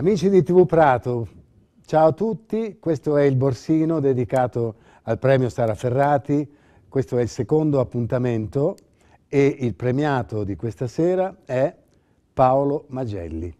Amici di TV Prato, ciao a tutti, questo è il borsino dedicato al premio Sara Ferrati, questo è il secondo appuntamento e il premiato di questa sera è Paolo Magelli.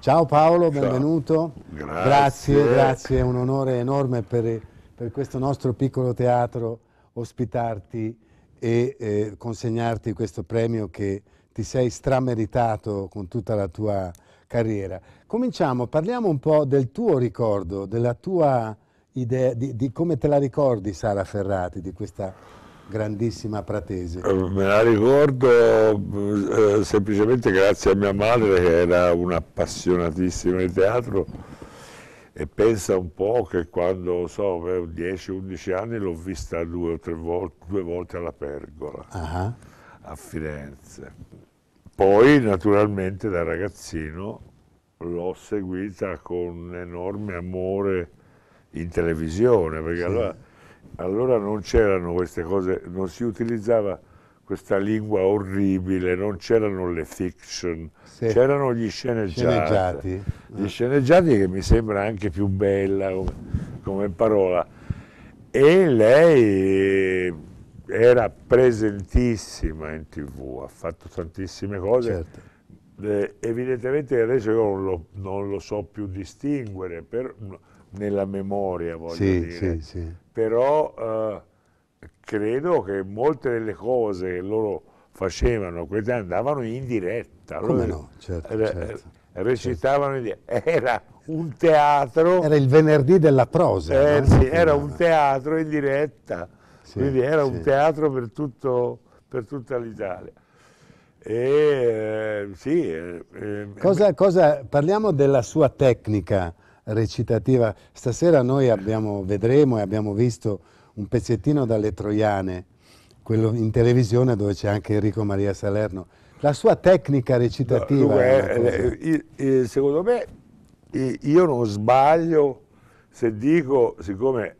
Ciao Paolo, benvenuto. Grazie. Grazie, grazie, è un onore enorme per, per questo nostro piccolo teatro ospitarti e eh, consegnarti questo premio che ti sei strameritato con tutta la tua carriera. Cominciamo, parliamo un po' del tuo ricordo, della tua idea, di, di come te la ricordi Sara Ferrati, di questa grandissima pratese. Eh, me la ricordo eh, semplicemente grazie a mia madre che era un'appassionatissima di teatro e pensa un po' che quando so, avevo 10-11 anni l'ho vista due o tre volte, due volte alla Pergola uh -huh. a Firenze. Poi naturalmente da ragazzino l'ho seguita con enorme amore in televisione, perché sì. allora, allora, non c'erano queste cose, non si utilizzava questa lingua orribile, non c'erano le fiction, sì. c'erano gli sceneggiati. Gli sceneggiati che mi sembra anche più bella come, come parola. E lei era presentissima in tv, ha fatto tantissime cose. Certo. Eh, evidentemente adesso io non lo, non lo so più distinguere per, nella memoria, voglio sì, dire. Sì, sì. Però eh, credo che molte delle cose che loro facevano andavano in diretta. Come no? Certo, eh, certo, recitavano in diretta. Era un teatro... Era il venerdì della prosa. Eh, no? era un teatro in diretta sì, quindi era un teatro per, tutto, per tutta l'Italia. E, eh, sì, eh, eh, cosa, cosa, parliamo della sua tecnica recitativa. Stasera noi abbiamo, vedremo e abbiamo visto un pezzettino dalle Troiane, quello in televisione dove c'è anche Enrico Maria Salerno. La sua tecnica recitativa... No, è, è, secondo me io non sbaglio se dico, siccome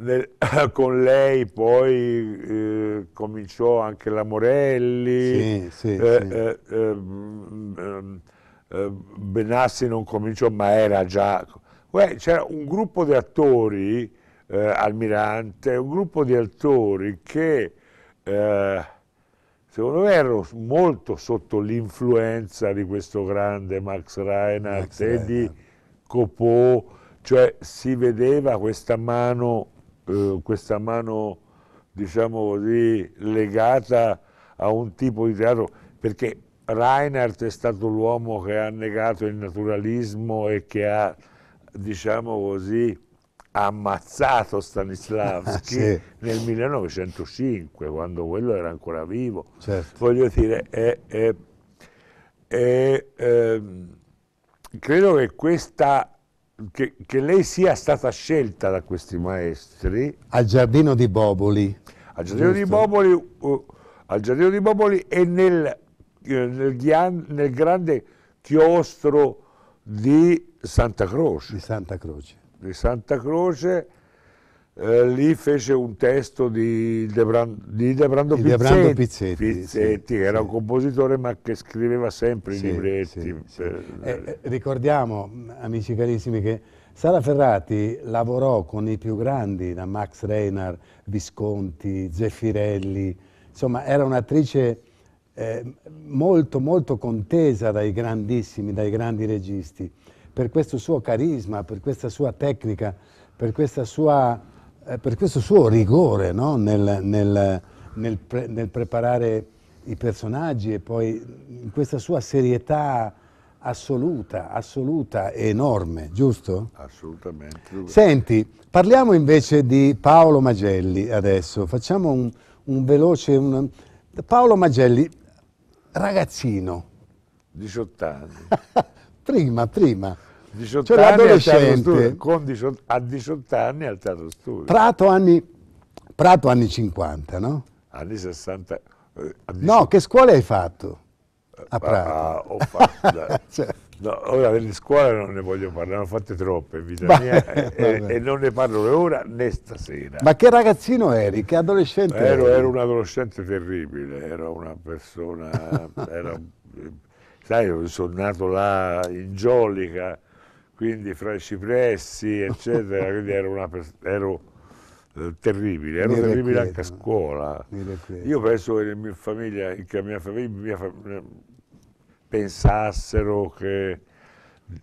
nel, con lei poi eh, cominciò anche la Morelli, sì, sì, eh, sì. Eh, ehm, eh, Benassi non cominciò ma era già... C'era un gruppo di attori, eh, Almirante, un gruppo di attori che eh, secondo me erano molto sotto l'influenza di questo grande Max Reinhardt e di Copò, cioè si vedeva questa mano eh, questa mano, diciamo così, legata a un tipo di teatro, perché Reinhardt è stato l'uomo che ha negato il naturalismo e che ha, diciamo così, ammazzato Stanislavski sì. nel 1905, quando quello era ancora vivo. Certo. Voglio dire, è, è, è, ehm, credo che questa che, che, lei sia stata scelta da questi maestri. Al Giardino di Boboli. Al Giardino, di Boboli, uh, al Giardino di Boboli e nel, eh, nel, nel, grande chiostro di Santa Croce. Di Santa Croce. Di Santa Croce eh, lì fece un testo di Debrando, di Debrando di Pizzetti, Debrando Pizzetti, Pizzetti sì, che era sì. un compositore ma che scriveva sempre i libretti. Per... Eh, eh, ricordiamo, amici carissimi, che Sara Ferrati lavorò con i più grandi, da Max Reinhardt, Visconti, Zeffirelli, insomma era un'attrice eh, molto molto contesa dai grandissimi, dai grandi registi, per questo suo carisma, per questa sua tecnica, per questa sua eh, per questo suo rigore no? nel, nel, nel, pre, nel, preparare i personaggi e poi in questa sua serietà assoluta, assoluta e enorme, giusto? Assolutamente. Senti, parliamo invece di Paolo Magelli adesso, facciamo un, un veloce... Un... Paolo Magelli, ragazzino. 18 anni. prima, prima. 18 cioè l'adolescente con 18, a 18 anni al Teatro Studio. Prato anni, Prato anni 50, no? Anni 60. Eh, no, che scuola hai fatto a ah, Prato? Ah, ho fatto, cioè. no, ora delle scuole non ne voglio parlare, ne ho fatte troppe in vita bah, mia e, e, non ne parlo né ora né stasera. Ma che ragazzino eri? Che adolescente ero? Eri? Ero un adolescente terribile, ero una persona... ero, sai, sono nato là in Giolica, quindi fra i cipressi, eccetera, quindi ero, una, ero eh, terribile, ero terribile anche a scuola. Io penso che, mia famiglia, che la mia famiglia, mia famiglia pensassero che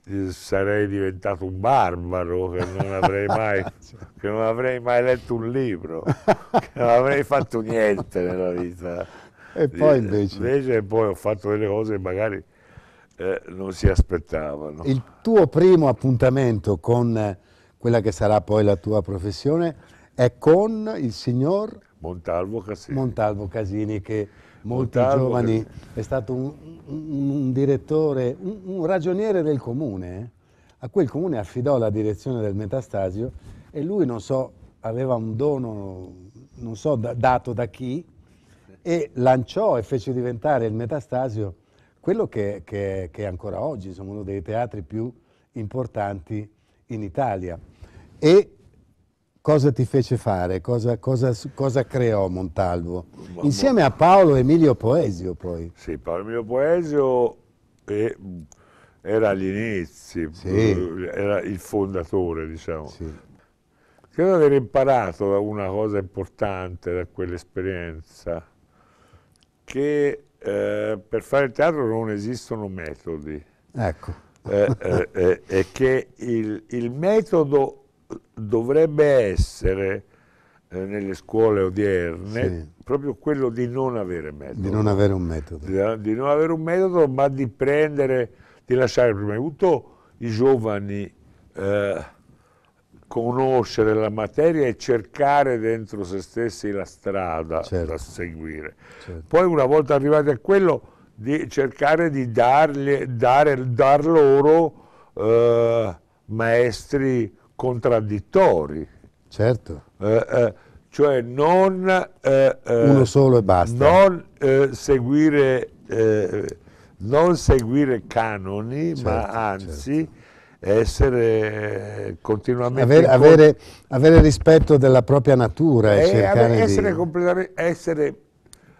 eh, sarei diventato un barbaro, che non avrei mai, che non avrei mai letto un libro, che non avrei fatto niente nella vita. E poi invece? Invece poi ho fatto delle cose che magari eh, non si aspettavano. Il tuo primo appuntamento con quella che sarà poi la tua professione è con il signor Montalvo Casini, Montalvo Casini che molti Montalvo giovani Casini. è stato un, un, un direttore, un, un, ragioniere del comune, eh? a il comune affidò la direzione del Metastasio e lui, non so, aveva un dono, non so, da, dato da chi, e lanciò e fece diventare il Metastasio quello che, che, che ancora oggi sono uno dei teatri più importanti in Italia. E cosa ti fece fare? Cosa, cosa, cosa creò Montalvo? Insieme a Paolo Emilio Poesio poi. Sì, Paolo Emilio Poesio e, era agli inizi, sì. era il fondatore, diciamo. Sì. Credo di aver imparato una cosa importante da quell'esperienza, che eh, per fare il teatro non esistono metodi. Ecco. Eh, eh, eh e che il, il, metodo dovrebbe essere eh, nelle scuole odierne sì. proprio quello di non avere metodo. Di non avere un metodo. Di, di, non avere un metodo, ma di prendere, di lasciare prima di tutto i giovani eh, conoscere la materia e cercare dentro se stessi la strada certo. da seguire. Certo. Poi una volta arrivati a quello di cercare di dargli, dare, dar loro eh, maestri contraddittori. Certo. Eh, eh, cioè non... Eh, eh, Uno solo e basta. Non eh, seguire, non seguire canoni, certo, ma anzi... Essere continuamente... Avere, avere, avere, rispetto della propria natura e, e cercare essere di... completamente, essere,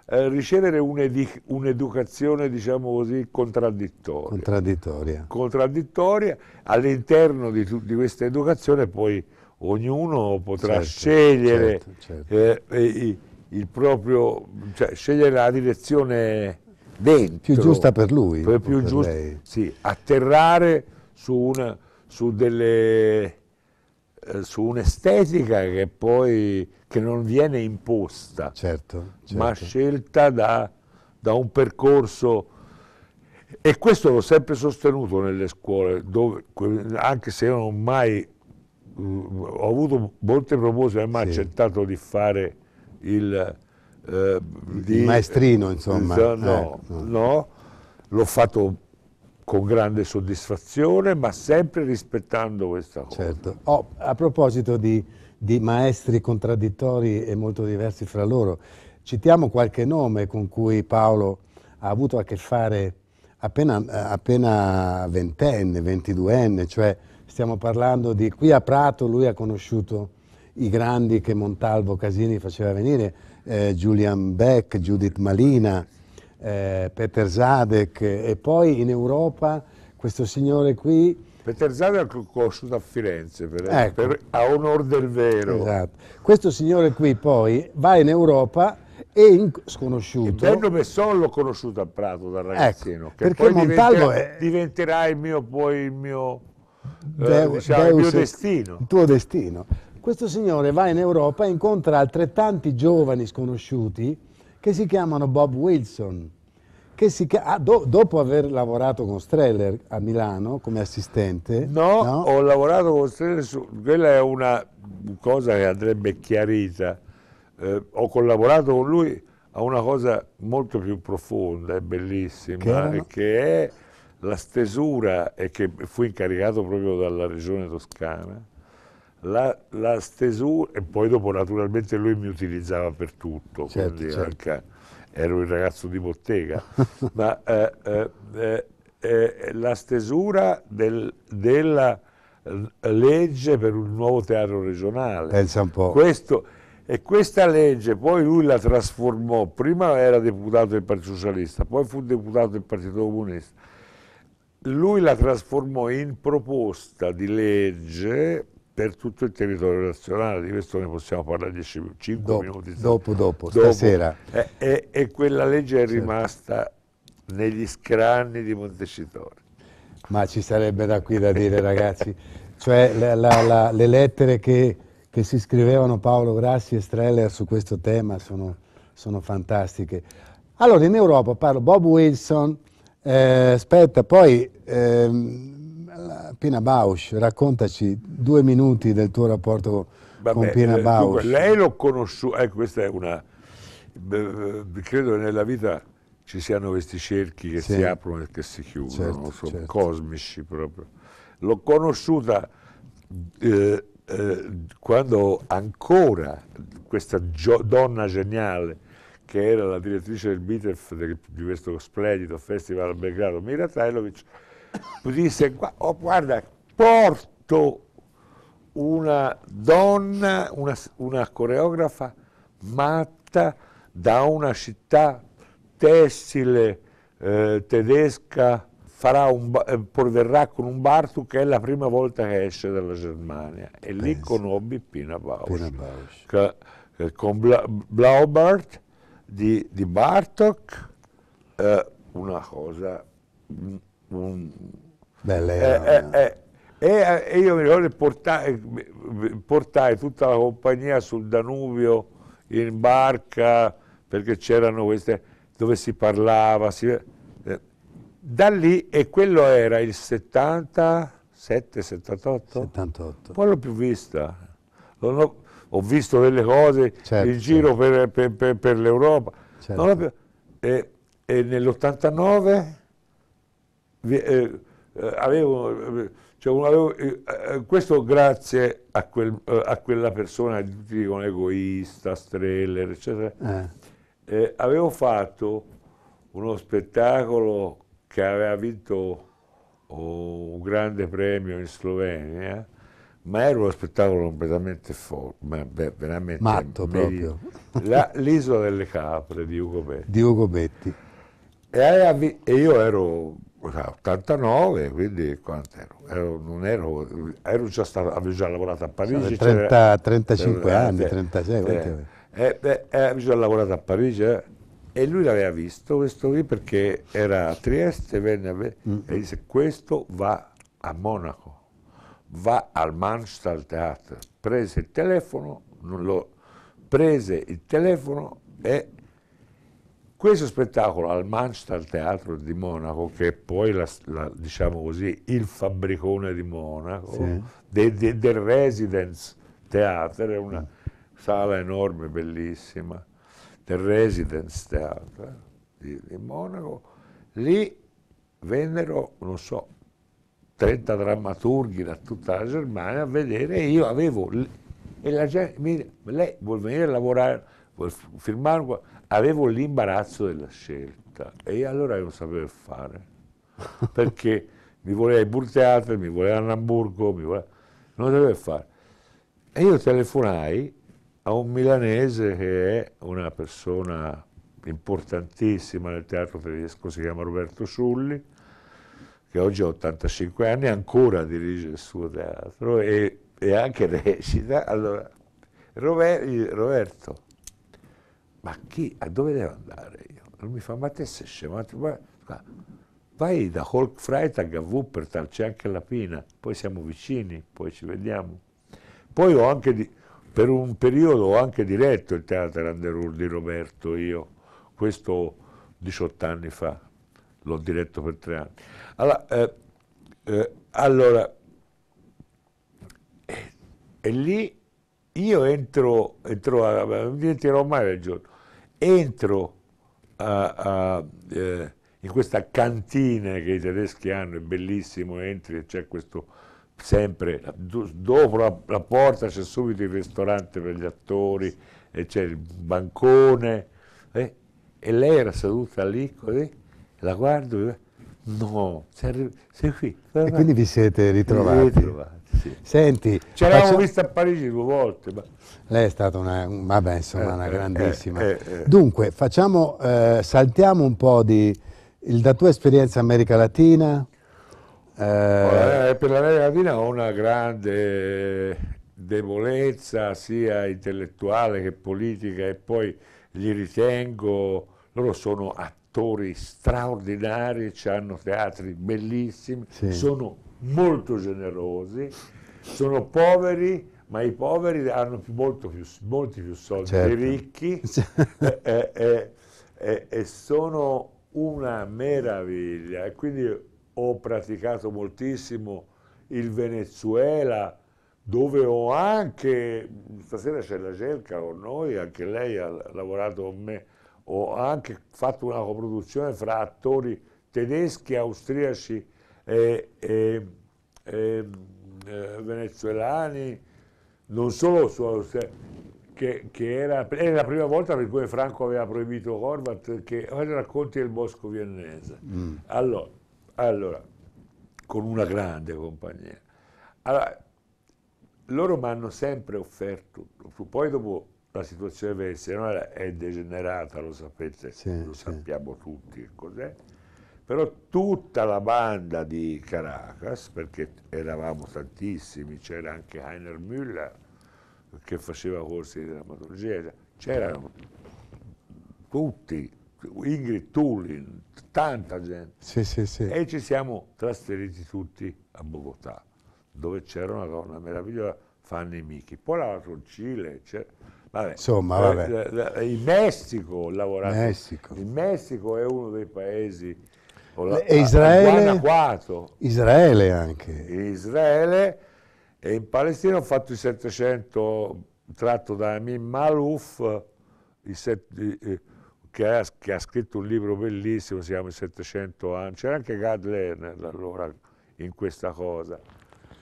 eh, ricevere un'educazione, diciamo così, contraddittoria. Contraddittoria. Contraddittoria. All'interno di, di, questa educazione poi ognuno potrà certo, scegliere certo, certo. Eh, il proprio, cioè, scegliere la direzione dentro. Più giusta per lui. Per più per giusta, sì, atterrare su, una, su, delle, eh, su un'estetica che poi che non viene imposta, certo, certo. ma scelta da, da, un percorso e questo l'ho sempre sostenuto nelle scuole, dove, anche se io non mai uh, ho avuto molte proposte, non ho mai sì. accettato di fare il, uh, di, il maestrino, insomma. No, eh, no. no l'ho fatto con grande soddisfazione, ma sempre rispettando questa cosa. Certo. Oh, a proposito di, di, maestri contraddittori e molto diversi fra loro, citiamo qualche nome con cui Paolo ha avuto a che fare appena, appena ventenne, ventiduenne, cioè stiamo parlando di qui a Prato lui ha conosciuto i grandi che Montalvo Casini faceva venire, eh, Julian Beck, Judith Malina, eh, Peter Zadek e poi in Europa questo signore qui... Peter Zadek l'ho conosciuto a Firenze, per, ecco. per, a onor del vero. Esatto. Questo signore qui poi va in Europa e in, sconosciuto. Il Benno Besson l'ho conosciuto a Prato da ragazzino, ecco, perché Montalvo diventerà, è... diventerà il mio, poi il mio, eh, diciamo, il mio destino. Il tuo destino. Questo signore va in Europa e incontra altrettanti giovani sconosciuti che si chiamano Bob Wilson, che si, ah, do, dopo aver lavorato con Streller a Milano come assistente. No, no? ho lavorato con Streller, su, quella è una cosa che andrebbe chiarita. Eh, ho collaborato con lui a una cosa molto più profonda e bellissima, che, che è la stesura e che fu incaricato proprio dalla regione toscana la, la, stesura, e poi dopo naturalmente lui mi utilizzava per tutto, certo, quindi certo. anche ero il ragazzo di bottega, ma eh, eh, eh, eh, la stesura del, della legge per un nuovo teatro regionale. Pensa un po'. Questo, e questa legge poi lui la trasformò, prima era deputato del Partito Socialista, poi fu deputato del Partito Comunista lui la trasformò in proposta di legge per tutto il territorio nazionale, di questo ne possiamo parlare 10, 5 dopo, minuti. Dopo, dopo, dopo, stasera. E, e, e, quella legge è certo. rimasta negli scranni di Montecitorio. Ma ci sarebbe da qui da dire ragazzi, cioè la, la, la, le lettere che, che, si scrivevano Paolo Grassi e Streller su questo tema sono, sono fantastiche. Allora in Europa parlo Bob Wilson, eh, aspetta, poi ehm, Pina Bausch, raccontaci due minuti del tuo rapporto Vabbè, con Pina eh, Bausch. Dunque, lei l'ho conosciuta, ecco questa è una, credo che nella vita ci siano questi cerchi che sì. si aprono e che si chiudono, certo, sono certo. cosmici proprio. L'ho conosciuta eh, eh, quando ancora questa donna geniale che era la direttrice del BITEF di questo splendido festival a Belgrado, Mira Trailovic, disse, oh, guarda, porto una donna, una, una coreografa matta da una città tessile eh, tedesca, farà un, eh, porverrà con un Bartu che è la prima volta che esce dalla Germania. E Penso. lì conobbi Pina Bausch, Pina Bausch. Che, eh, con Bla, Blaubart di, di Bartok, eh, una cosa un, Belle, eh, eh, eh, e io mi ricordo portai, portai tutta la compagnia sul Danubio in barca perché c'erano queste dove si parlava si, da lì e quello era il 77 78 78 poi l'ho più vista. Ho, ho, visto delle cose certo, in giro certo. per, per, per, per l'Europa. Certo. e, e nell'89 eh, eh, avevo, cioè avevo eh, eh, questo grazie a, quel, a, quella persona tutti dicono egoista, streller, eccetera, eh. avevo fatto uno spettacolo che aveva vinto oh, un grande premio in Slovenia, ma era uno spettacolo completamente forte, veramente matto proprio. L'isola delle capre di Ugo Betti. Di Ugo Betti. E, e io ero 89, quindi quanto ero? ero non ero, ero già stato, avevo già lavorato a Parigi. 30, 35 eh, anni, 36, eh, eh, eh, eh, avevo già lavorato a Parigi eh, e lui l'aveva visto questo qui perché era a Trieste, venne a me mm. e disse questo va a Monaco, va al Manstal Theater. Prese il telefono, lo, prese il telefono e questo spettacolo al Manchester Teatro di Monaco, che è poi la, la, diciamo così, il fabbricone di Monaco, sì. de, de, del Residence Theater, è una sala enorme, bellissima, del Residence Theater di, di Monaco, lì vennero, non so, 30 drammaturghi da tutta la Germania a vedere e io avevo, e la gente, mi, lei vuol venire a lavorare, vuol firmare avevo l'imbarazzo della scelta e allora io non sapevo fare, perché mi voleva i Burteatri, mi voleva a Hamburgo, mi voleva... non sapevo fare. E io telefonai a un milanese che è una persona importantissima nel teatro tedesco, si chiama Roberto Sulli, che oggi ha 85 anni, ancora dirige il suo teatro e, e anche recita. Allora, Roberto, ma chi, a dove devo andare io? Non mi fa, ma te sei scemo, vai da Hulk Freitag a Wuppertal, c'è anche la Pina, poi siamo vicini, poi ci vediamo. Poi ho anche, di, per un periodo ho anche diretto il Teatro Anderur di Roberto, io, questo 18 anni fa, l'ho diretto per tre anni. Allora, eh, eh, allora eh, e lì io entro, entro a, non dimenticherò mai il giorno, entro a, a, eh, in questa cantina che i tedeschi hanno, è bellissimo, entri e c'è questo sempre, dopo la, la porta c'è subito il ristorante per gli attori e c'è il bancone eh, e lei era seduta lì così, la guardo e no, sei, sei qui. E quindi vi siete ritrovati? Sì. Senti, ci eravamo faccia... visti a Parigi due volte. Ma... Lei è stata una, vabbè, insomma, eh, una eh, grandissima. Eh, eh, Dunque, facciamo, saltiamo un po' di, il, da tua esperienza America Latina. Eh, eh, per l'America Latina ho una grande debolezza sia intellettuale che politica e poi li ritengo, loro sono attori straordinari, hanno teatri bellissimi, sì. sono molto generosi, sono poveri, ma i poveri hanno molto più, molti più soldi certo. dei ricchi e, e, e, e sono una meraviglia e quindi ho praticato moltissimo il Venezuela, dove ho anche, stasera c'è la Gelca con noi, anche lei ha lavorato con me, ho anche fatto una coproduzione fra attori tedeschi, austriaci e, e, e, e venezuelani, non solo su, che, che era, era, la prima volta per cui Franco aveva proibito Horvat, che racconti del bosco viennese. Mm. Allora, allora, con una grande compagnia. Allora, loro mi hanno sempre offerto, poi dopo la situazione veneziana è degenerata, lo sapete, sì, lo sì. sappiamo tutti cos'è, però tutta la banda di Caracas, perché eravamo tantissimi, c'era anche Heiner Müller che faceva corsi di drammaturgia, c'erano tutti, Ingrid Tullin, tanta gente. Sì, sì, sì. E ci siamo trasferiti tutti a Bogotà, dove c'era una donna meravigliosa, Fanny Michi. Poi la in Cile, vabbè. Insomma, vabbè. Eh, eh, in Messico lavorato. Messico. In Messico è uno dei paesi... e Israele? Israele anche. Israele e in Palestina ho fatto i 700 tratto da Amin Malouf, i set, i, che ha, che ha, scritto un libro bellissimo, si chiama 700 anni, c'era anche Gad Lerner allora in questa cosa,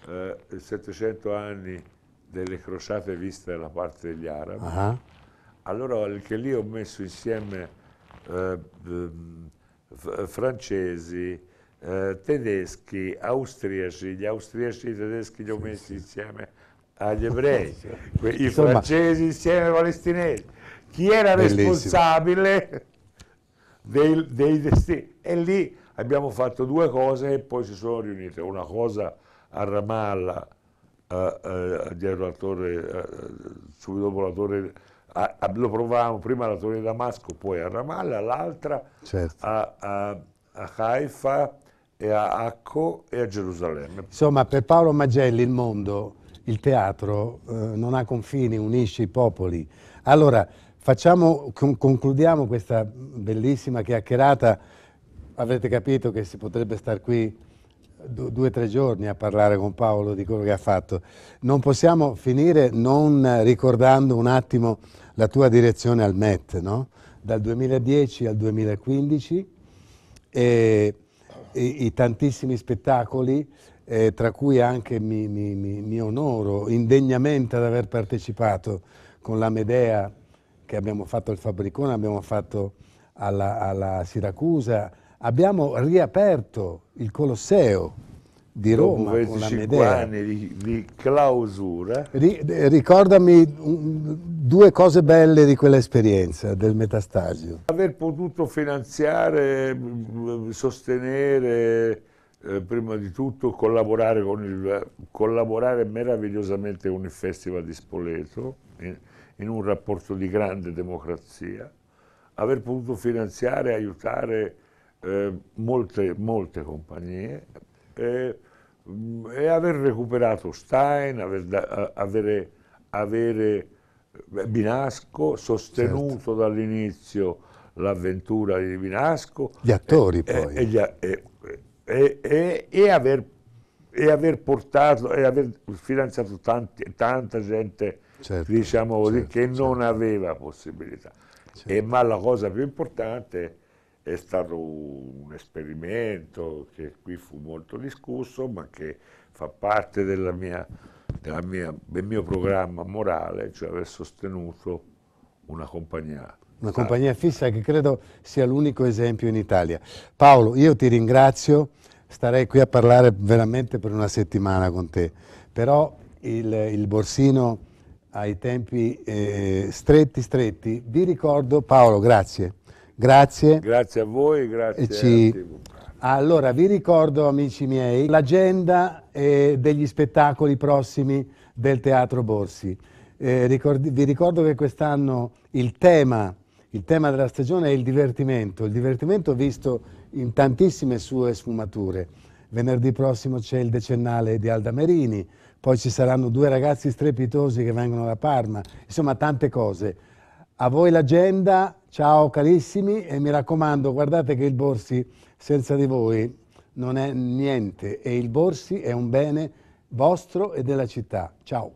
eh, 700 anni delle crociate viste dalla parte degli arabi. Uh -huh. Allora anche lì ho messo insieme eh, francesi, eh, tedeschi, austriaci, gli austriaci e i tedeschi li ho messi insieme agli ebrei, i francesi insieme ai palestinesi chi era Bellissimo. responsabile dei, dei destini. E lì abbiamo fatto due cose e poi si sono riunite. Una cosa a Ramallah, eh, eh, dietro la torre, eh, subito dopo la torre, a, a, lo provavamo prima alla torre di Damasco, poi a Ramallah, l'altra certo. a, a, a Haifa e a Acco e a Gerusalemme. Insomma, per Paolo Magelli il mondo, il teatro, eh, non ha confini, unisce i popoli. Allora, Facciamo, concludiamo questa bellissima chiacchierata. Avrete capito che si potrebbe stare qui due o tre giorni a parlare con Paolo di quello che ha fatto. Non possiamo finire non ricordando un attimo la tua direzione al Met, no? dal 2010 al 2015, e, i, i tantissimi spettacoli, eh, tra cui anche mi, mi, mi, mi onoro indegnamente ad aver partecipato con la Medea che abbiamo fatto al Fabricone, abbiamo fatto alla, alla Siracusa, abbiamo riaperto il Colosseo di Roma Dopo 25 anni di, di clausura. Ri, ricordami un, due cose belle di quell'esperienza del Metastasio. Aver potuto finanziare, sostenere, eh, prima di tutto collaborare, con il, collaborare meravigliosamente con il Festival di Spoleto. Eh, in un rapporto di grande democrazia, aver potuto finanziare e aiutare eh, molte, molte, compagnie eh, e aver recuperato Stein, aver, avere, avere Binasco, sostenuto certo. dall'inizio l'avventura di Binasco. Gli attori e, poi. E, e, e, e, aver, e aver portato e aver finanziato tanti, tanta gente certo, diciamo così, certo, che non certo. aveva possibilità. E, ma la cosa più importante è stato un esperimento che qui fu molto discusso, ma che fa parte della mia, della mia, del mio programma morale, cioè aver sostenuto una compagnia una compagnia fissa che credo sia l'unico esempio in Italia. Paolo, io ti ringrazio, starei qui a parlare veramente per una settimana con te, però il, il Borsino ai tempi eh, stretti stretti. Vi ricordo, Paolo, grazie. Grazie. Grazie a voi, grazie ci Allora, vi ricordo, amici miei, l'agenda eh, degli spettacoli prossimi del Teatro Borsi. Eh, ricordi, vi ricordo che quest'anno il tema, il tema della stagione è il divertimento, il divertimento visto in tantissime sue sfumature. Venerdì prossimo c'è il decennale di Alda Merini, poi ci saranno due ragazzi strepitosi che vengono da Parma, insomma tante cose. A voi l'agenda, ciao carissimi e mi raccomando guardate che il Borsi senza di voi non è niente e il Borsi è un bene vostro e della città. Ciao.